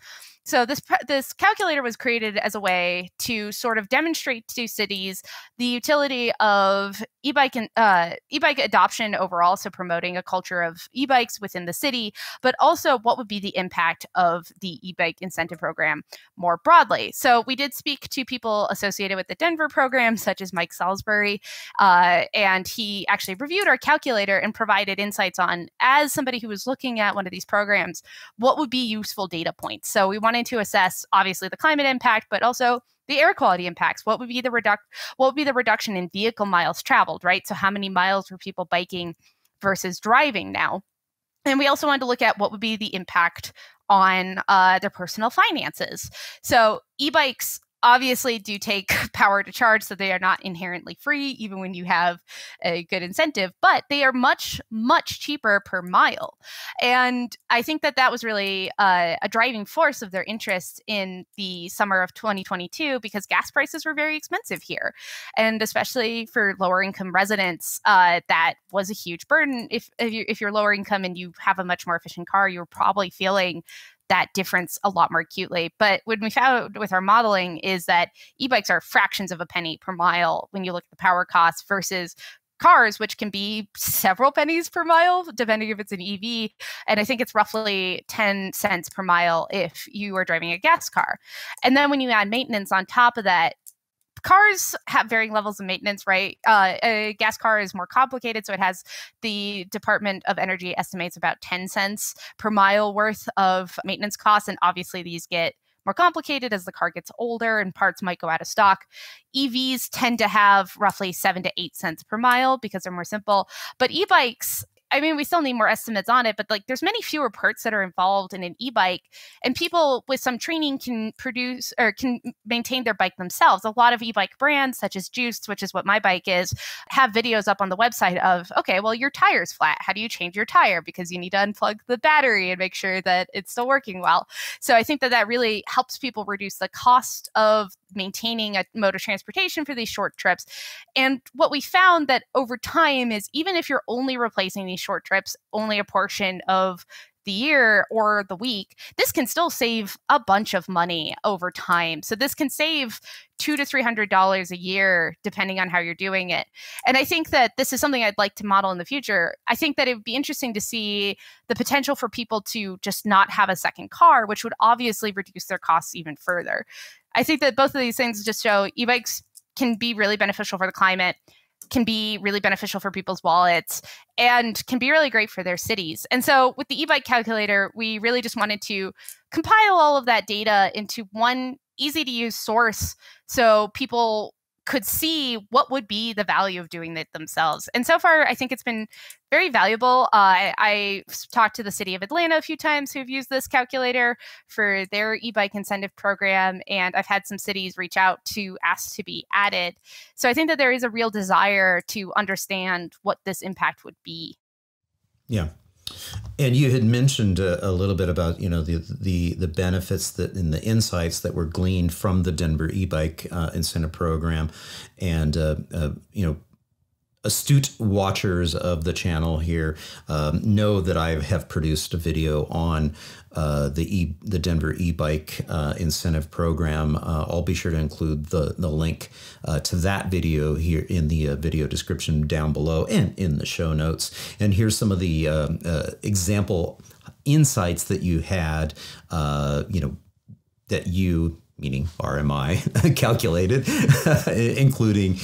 So this this calculator was created as a way to sort of demonstrate to cities the utility of e-bike and uh, e-bike adoption overall, so promoting a culture of e-bikes within the city, but also what would be the impact of the e-bike incentive program more broadly. So we did speak to people associated with the Denver program, such as Mike Salisbury, uh, and he actually reviewed our calculator and provided insights on, as somebody who was looking at one of these programs, what would be useful data points. So we wanted wanting to assess obviously the climate impact, but also the air quality impacts. What would be the reduc- what would be the reduction in vehicle miles traveled, right? So how many miles were people biking versus driving now? And we also wanted to look at what would be the impact on uh, their personal finances. So e-bikes obviously do take power to charge, so they are not inherently free, even when you have a good incentive, but they are much, much cheaper per mile. And I think that that was really uh, a driving force of their interest in the summer of 2022 because gas prices were very expensive here. And especially for lower income residents, uh, that was a huge burden. If, if, you, if you're lower income and you have a much more efficient car, you're probably feeling that difference a lot more acutely. But what we found with our modeling is that e-bikes are fractions of a penny per mile when you look at the power costs versus cars, which can be several pennies per mile, depending if it's an EV. And I think it's roughly 10 cents per mile if you are driving a gas car. And then when you add maintenance on top of that, cars have varying levels of maintenance, right? Uh, a gas car is more complicated, so it has the Department of Energy estimates about 10 cents per mile worth of maintenance costs. And obviously, these get more complicated as the car gets older and parts might go out of stock. EVs tend to have roughly seven to eight cents per mile because they're more simple. But e bikes, I mean, we still need more estimates on it, but like there's many fewer parts that are involved in an e-bike, and people with some training can produce or can maintain their bike themselves. A lot of e-bike brands, such as Juiced, which is what my bike is, have videos up on the website of okay, well your tire's flat. How do you change your tire? Because you need to unplug the battery and make sure that it's still working well. So I think that that really helps people reduce the cost of maintaining a mode of transportation for these short trips. And what we found that over time is even if you're only replacing these short trips, only a portion of the year or the week, this can still save a bunch of money over time. So this can save two to three hundred dollars a year, depending on how you're doing it. And I think that this is something I'd like to model in the future. I think that it would be interesting to see the potential for people to just not have a second car, which would obviously reduce their costs even further. I think that both of these things just show e-bikes can be really beneficial for the climate can be really beneficial for people's wallets and can be really great for their cities. And so with the e-bike calculator, we really just wanted to compile all of that data into one easy to use source so people could see what would be the value of doing it themselves. And so far, I think it's been very valuable. Uh, I, have talked to the city of Atlanta a few times who've used this calculator for their e bike incentive program, and I've had some cities reach out to ask to be added. So I think that there is a real desire to understand what this impact would be. Yeah. And you had mentioned a, a, little bit about you know the the the benefits that and the insights that were gleaned from the Denver e-bike uh, incentive program, and uh, uh, you know astute watchers of the channel here um, know that I have produced a video on uh, the e, the Denver e-bike uh, incentive program. Uh, I'll be sure to include the the link uh, to that video here in the uh, video description down below and in the show notes. And here's some of the uh, example insights that you had. you know that you meaning RMI calculated, including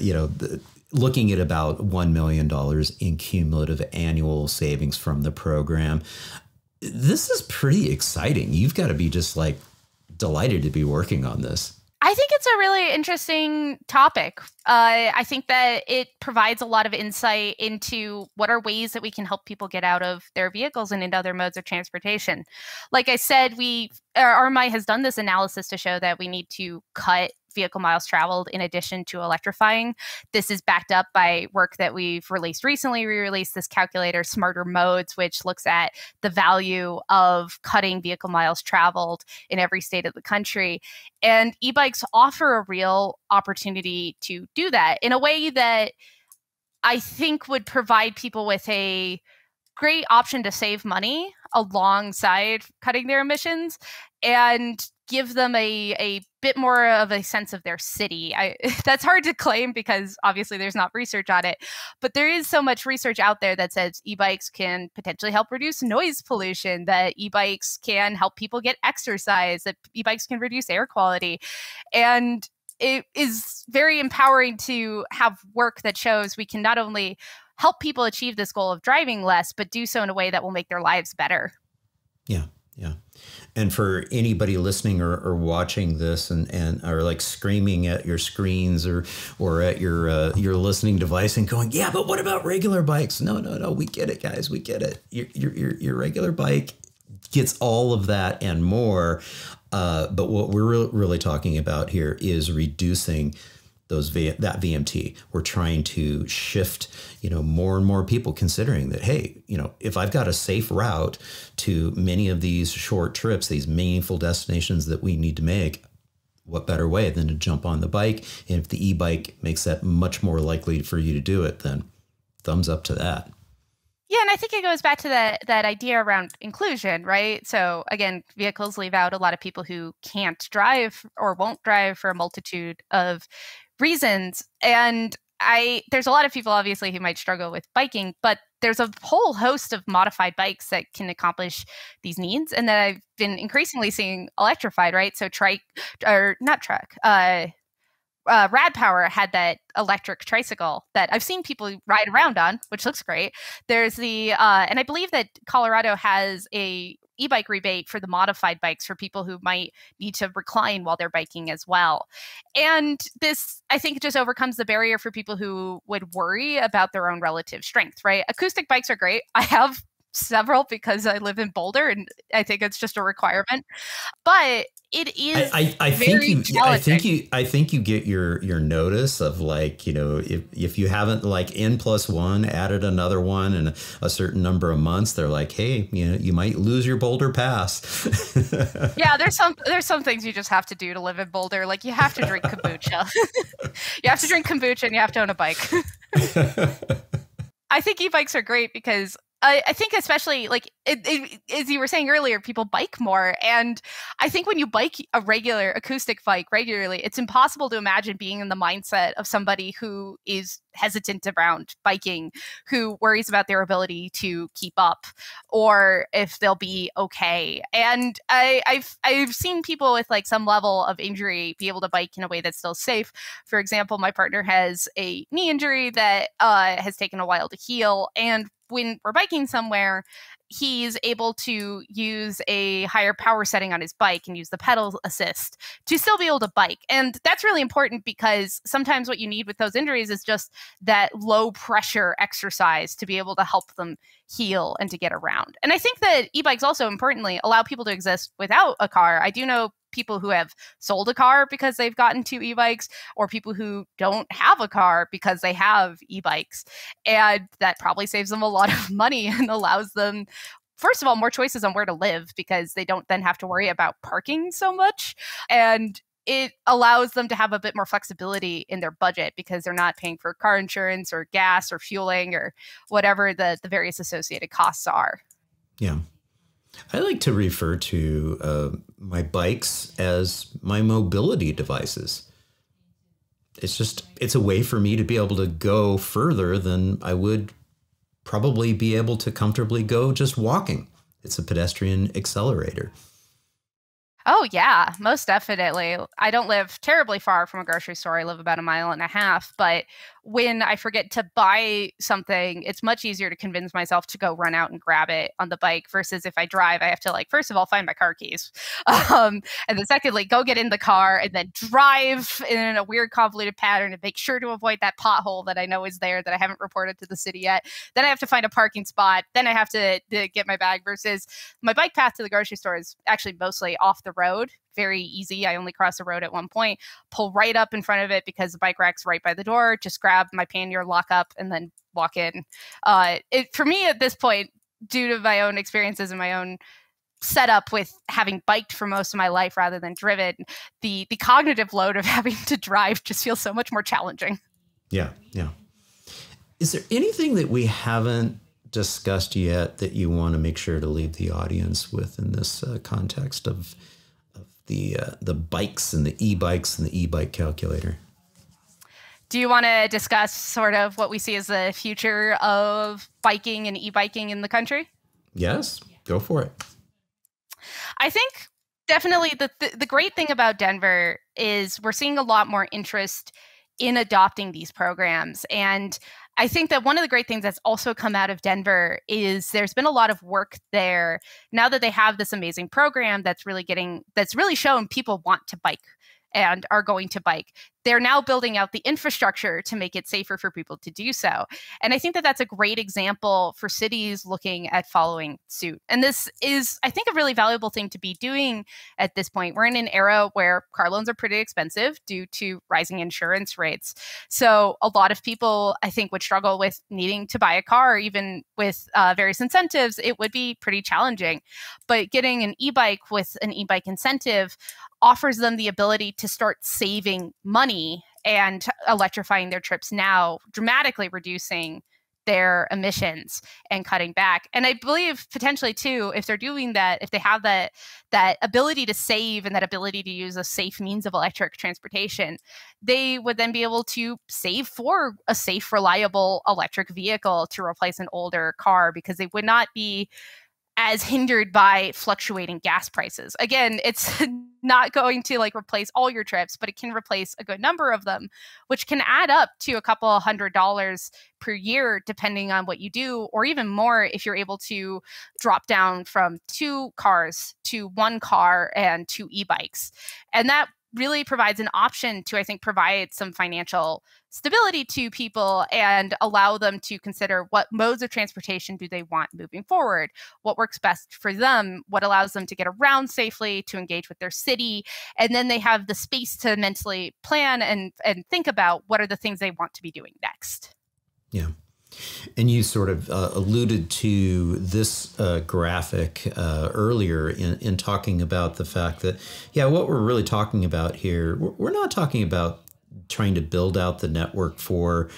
you know. The, looking at about $1 million in cumulative annual savings from the program this is pretty exciting. You've got to be just like delighted to be working on this. I think it's a really interesting topic. Uh, I think that it provides a lot of insight into what are ways that we can help people get out of their vehicles and into other modes of transportation. Like I said, we RMI has done this analysis to show that we need to cut vehicle miles traveled in addition to electrifying. This is backed up by work that we've released recently. We released this calculator, Smarter Modes, which looks at the value of cutting vehicle miles traveled in every state of the country. And e bikes offer a real opportunity to do that in a way that I think would provide people with a great option to save money alongside cutting their emissions and give them a, a bit more of a sense of their city. I, that's hard to claim because obviously there's not research on it, but there is so much research out there that says e-bikes can potentially help reduce noise pollution, that e-bikes can help people get exercise, that e-bikes can reduce air quality. And it is very empowering to have work that shows we can not only help people achieve this goal of driving less, but do so in a way that will make their lives better. Yeah, yeah. And for anybody listening or, or watching this and, and are like screaming at your screens or or at your uh, your listening device and going, yeah, but what about regular bikes? No, no, no, we get it, guys, we get it. Your your your, regular bike gets all of that and more. Uh, but what we're re- really talking about here is reducing those v- that VMT. We're trying to shift, you know, more and more people considering that, hey, you know, if I've got a safe route to many of these short trips, these meaningful destinations that we need to make, what better way than to jump on the bike? And if the e-bike makes that much more likely for you to do it, then thumbs up to that. Yeah, and I think it goes back to that that idea around inclusion, right? So again, vehicles leave out a lot of people who can't drive or won't drive for a multitude of reasons. And I there's a lot of people obviously who might struggle with biking, but there's a whole host of modified bikes that can accomplish these needs and that I've been increasingly seeing electrified, right? So trike or not truck, uh uh, Rad Power had that electric tricycle that I've seen people ride around on, which looks great. There's the, uh, and I believe that Colorado has a e-bike rebate for the modified bikes for people who might need to recline while they're biking as well. And this, I think, just overcomes the barrier for people who would worry about their own relative strength. Right? Acoustic bikes are great. I have several because I live in Boulder and I think it's just a requirement. But it is I, I, I think you I think you I think you get your your notice of like, you know, if if you haven't like N plus one added another one in a, a certain number of months, they're like, hey, you know, you might lose your Boulder pass. yeah, there's some there's some things you just have to do to live in Boulder. Like you have to drink kombucha. you have to drink kombucha and you have to own a bike. I think e-bikes are great because I, I think especially like it, it, as you were saying earlier, people bike more, and I think when you bike a regular acoustic bike regularly, it's impossible to imagine being in the mindset of somebody who is hesitant around biking, who worries about their ability to keep up, or if they'll be okay. And I, I've I've seen people with like some level of injury be able to bike in a way that's still safe. For example, my partner has a knee injury that uh, has taken a while to heal, and when we're biking somewhere, he's able to use a higher power setting on his bike and use the pedal assist to still be able to bike. And that's really important because sometimes what you need with those injuries is just that low pressure exercise to be able to help them heal and to get around. And I think that e bikes also importantly allow people to exist without a car. I do know people who have sold a car because they've gotten two e-bikes or people who don't have a car because they have e-bikes and that probably saves them a lot of money and allows them first of all more choices on where to live because they don't then have to worry about parking so much and it allows them to have a bit more flexibility in their budget because they're not paying for car insurance or gas or fueling or whatever the, the various associated costs are. Yeah. I like to refer to uh, my bikes as my mobility devices. It's just, it's a way for me to be able to go further than I would probably be able to comfortably go just walking. It's a pedestrian accelerator. Oh, yeah, most definitely. I don't live terribly far from a grocery store. I live about a mile and a half. But when I forget to buy something, it's much easier to convince myself to go run out and grab it on the bike versus if I drive, I have to, like, first of all, find my car keys. Um, and then, secondly, go get in the car and then drive in a weird, convoluted pattern and make sure to avoid that pothole that I know is there that I haven't reported to the city yet. Then I have to find a parking spot. Then I have to, to get my bag versus my bike path to the grocery store is actually mostly off the road very easy. I only cross the road at one point, pull right up in front of it because the bike rack's right by the door, just grab my pannier, lock up, and then walk in. Uh, it, for me at this point, due to my own experiences and my own setup with having biked for most of my life rather than driven, the the cognitive load of having to drive just feels so much more challenging. Yeah, yeah. Is there anything that we haven't discussed yet that you want to make sure to leave the audience with in this uh, context of the uh, the bikes and the e-bikes and the e-bike calculator. Do you want to discuss sort of what we see as the future of biking and e-biking in the country? Yes, go for it. I think definitely the the, the great thing about Denver is we're seeing a lot more interest in adopting these programs and I think that one of the great things that's also come out of Denver is there's been a lot of work there now that they have this amazing program that's really getting that's really shown people want to bike and are going to bike. They're now building out the infrastructure to make it safer for people to do so. And I think that that's a great example for cities looking at following suit. And this is, I think, a really valuable thing to be doing at this point. We're in an era where car loans are pretty expensive due to rising insurance rates. So a lot of people, I think, would struggle with needing to buy a car, even with uh, various incentives. It would be pretty challenging. But getting an e bike with an e bike incentive offers them the ability to start saving money and electrifying their trips now, dramatically reducing their emissions and cutting back. And I believe potentially too, if they're doing that, if they have that that ability to save and that ability to use a safe means of electric transportation, they would then be able to save for a safe, reliable electric vehicle to replace an older car because they would not be as hindered by fluctuating gas prices. Again, it's not going to like replace all your trips, but it can replace a good number of them, which can add up to a couple hundred dollars per year depending on what you do or even more if you're able to drop down from two cars to one car and two e-bikes. And that really provides an option to, I think, provide some financial stability to people and allow them to consider what modes of transportation do they want moving forward, what works best for them, what allows them to get around safely, to engage with their city, and then they have the space to mentally plan and and think about what are the things they want to be doing next. Yeah. And you sort of uh, alluded to this uh, graphic uh, earlier in, in talking about the fact that, yeah, what we're really talking about here, we're not talking about trying to build out the network for,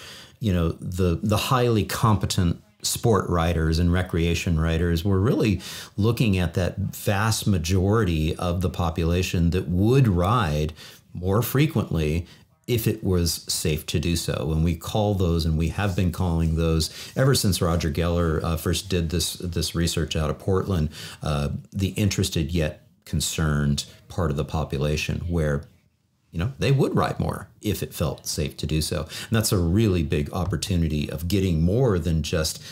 you know, the the highly competent sport riders and recreation riders. We're really looking at that vast majority of the population that would ride more frequently if it was safe to do so. And we call those, and we have been calling those ever since Roger Geller uh, first did this this research out of Portland, uh, the interested yet concerned part of the population, where you know they would ride more if it felt safe to do so. And that's a really big opportunity of getting more than just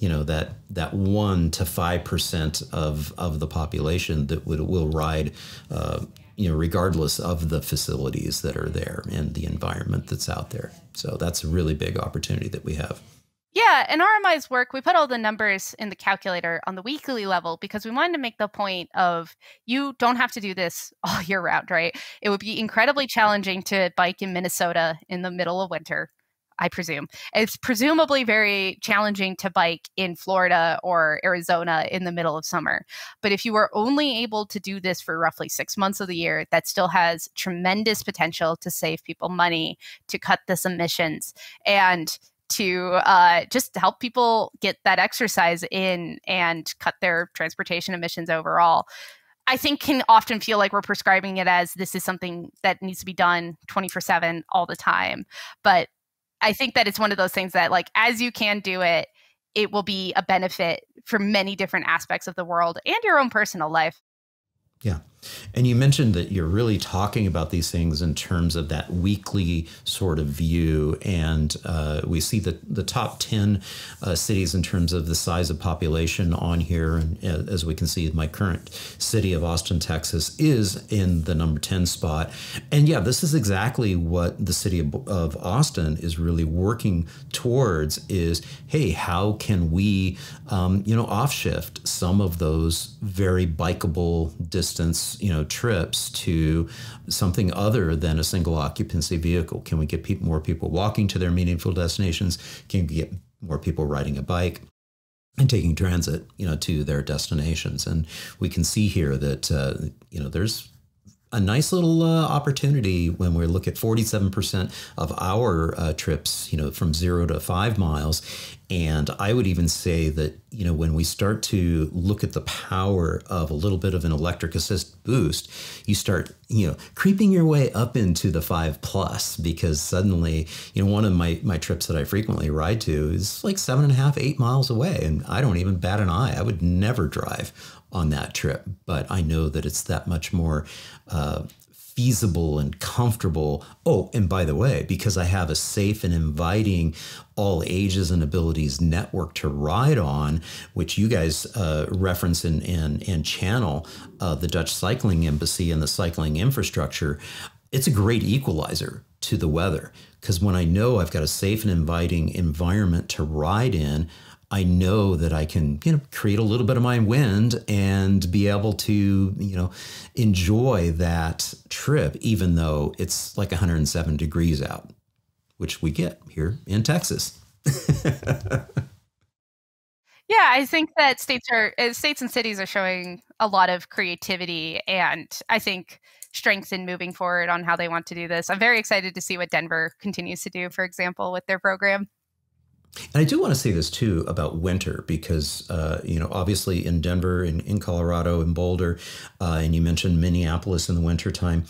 you know that that one to five percent of of the population that would will ride uh, you know, regardless of the facilities that are there and the environment that's out there. So that's a really big opportunity that we have. Yeah, in RMI's work, we put all the numbers in the calculator on the weekly level because we wanted to make the point of you don't have to do this all year round, right? It would be incredibly challenging to bike in Minnesota in the middle of winter I presume. It's presumably very challenging to bike in Florida or Arizona in the middle of summer. But if you were only able to do this for roughly six months of the year, that still has tremendous potential to save people money, to cut this emissions, and to uh, just help people get that exercise in and cut their transportation emissions overall. I think can often feel like we're prescribing it as this is something that needs to be done 24 7 all the time. But I think that it's one of those things that, like, as you can do it, it will be a benefit for many different aspects of the world and your own personal life. Yeah. And you mentioned that you're really talking about these things in terms of that weekly sort of view. And uh, we see the, the top 10 uh, cities in terms of the size of population on here. And uh, as we can see, my current city of Austin, Texas is in the number 10 spot. And yeah, this is exactly what the city of, of Austin is really working towards is, hey, how can we, um, you know, offshift some of those very bikeable distance you know trips to something other than a single occupancy vehicle? Can we get people, more people walking to their meaningful destinations? Can we get more people riding a bike? and taking transit, you know, to their destinations. And we can see here that uh, you know there's a nice little uh, opportunity when we look at 47% of our uh, trips, you know, from zero to five miles. And I would even say that, you know, when we start to look at the power of a little bit of an electric assist boost, you start, you know, creeping your way up into the five plus because suddenly, you know, one of my, my trips that I frequently ride to is like seven and a half, eight miles away. And I don't even bat an eye. I would never drive on that trip, but I know that it's that much more uh, feasible and comfortable. Oh, and by the way, because I have a safe and inviting all ages and abilities network to ride on, which you guys uh, reference and, and, and channel uh, the Dutch Cycling Embassy and the cycling infrastructure, it's a great equalizer to the weather. Because when I know I've got a safe and inviting environment to ride in, I know that I can, you know, create a little bit of my wind and be able to, you know, enjoy that trip, even though it's like 107 degrees out, which we get here in Texas. yeah, I think that states are uh, states and cities are showing a lot of creativity, and I think strength in moving forward on how they want to do this. I'm very excited to see what Denver continues to do, for example, with their program. And I do want to say this too about winter because, uh, you know, obviously in Denver, in, in Colorado, in Boulder, uh, and you mentioned Minneapolis in the wintertime.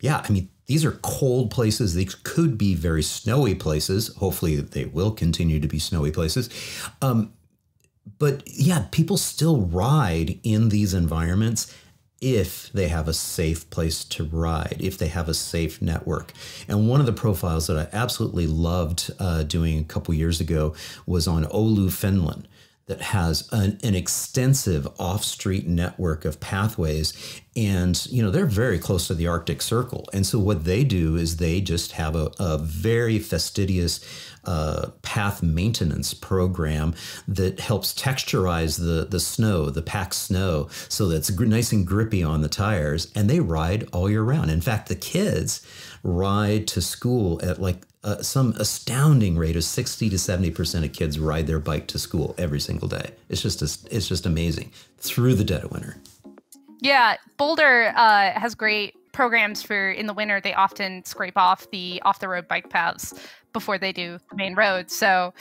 Yeah, I mean, these are cold places. These could be very snowy places. Hopefully, they will continue to be snowy places. Um, but yeah, people still ride in these environments if they have a safe place to ride, if they have a safe network. And one of the profiles that I absolutely loved uh, doing a couple years ago was on Oulu, Finland that has an, an, extensive off-street network of pathways and you know they're very close to the arctic circle and so what they do is they just have a, a very fastidious uh, path maintenance program that helps texturize the the snow the packed snow so that it's nice and grippy on the tires and they ride all year round in fact the kids ride to school at like uh, some astounding rate of 60 to 70% of kids ride their bike to school every single day. It's just, a, it's just amazing through the dead of winter. Yeah, Boulder uh, has great programs for in the winter. They often scrape off the off the road bike paths before they do the main roads. So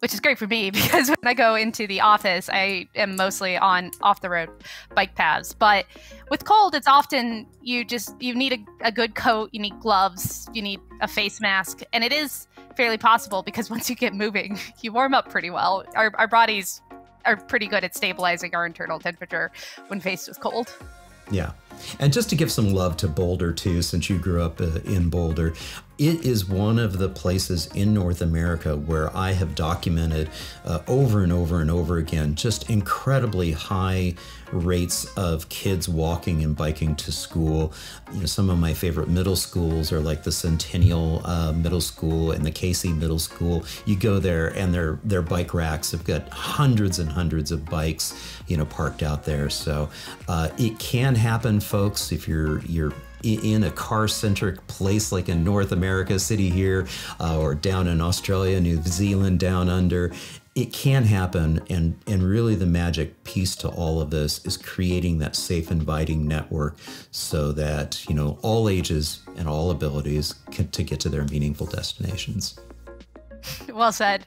which is great for me because when I go into the office, I am mostly on off the road bike paths. But with cold, it's often you just you need a, a, good coat, you need gloves, you need a face mask, and it is fairly possible because once you get moving, you warm up pretty well. Our our bodies are pretty good at stabilizing our internal temperature when faced with cold. Yeah. And just to give some love to Boulder too, since you grew up uh, in Boulder, it is one of the places in North America where I have documented uh, over and over and over again just incredibly high rates of kids walking and biking to school. You know, some of my favorite middle schools are like the Centennial uh, Middle School and the Casey Middle School. You go there and their their bike racks have got hundreds and hundreds of bikes, you know, parked out there. So uh, it can happen, folks. If you're you're in a car centric place like in North America, city here, uh, or down in Australia, New Zealand, down under. It can happen, and, and really the magic piece to all of this is creating that safe, inviting network so that you know all ages and all abilities can, to get to their meaningful destinations. Well said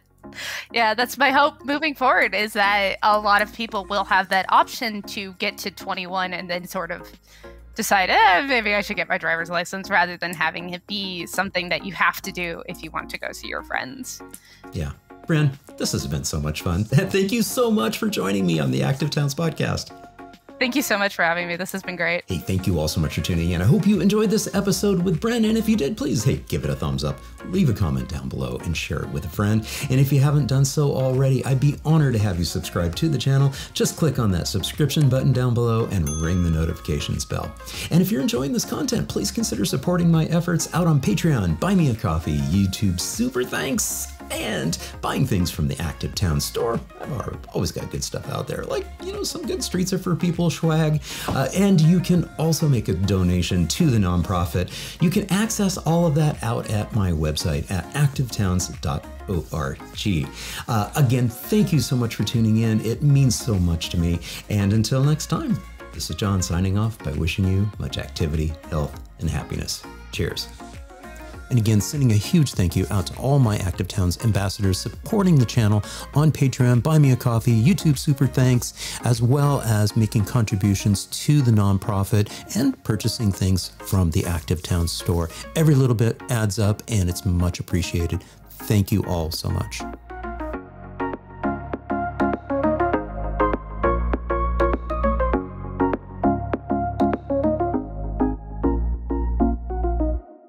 yeah, that's my hope moving forward is that a lot of people will have that option to get to 21 and then sort of decide, eh, maybe I should get my driver's license rather than having it be something that you have to do if you want to go see your friends. Yeah. Bryn, this has been so much fun. Thank you so much for joining me on the Active Towns podcast. Thank you so much for having me. This has been great. Hey, thank you all so much for tuning in. I hope you enjoyed this episode with Bryn. And if you did, please, hey, give it a thumbs up, leave a comment down below, and share it with a friend. And if you haven't done so already, I'd be honored to have you subscribe to the channel. Just click on that subscription button down below and ring the notifications bell. And if you're enjoying this content, please consider supporting my efforts out on Patreon, Buy Me a Coffee, YouTube. Super thanks! And buying things from the Active Town store. I've always got good stuff out there, like, you know, some good Streets Are For People swag. Uh, and you can also make a donation to the nonprofit. You can access all of that out at my website at activetowns.org. Uh, again, thank you so much for tuning in. It means so much to me. And until next time, this is John signing off by wishing you much activity, health, and happiness. Cheers. And again, sending a huge thank you out to all my Active Towns ambassadors supporting the channel on Patreon, Buy Me a Coffee, YouTube Super Thanks, as well as making contributions to the nonprofit and purchasing things from the Active Towns store. Every little bit adds up and it's much appreciated. Thank you all so much.